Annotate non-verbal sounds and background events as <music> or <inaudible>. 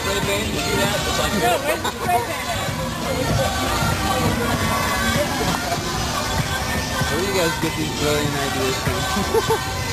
spray paint. and see that? It's like No, where's the spray paint? Where do you guys get these brilliant ideas from? <laughs>